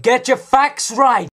Get your facts right.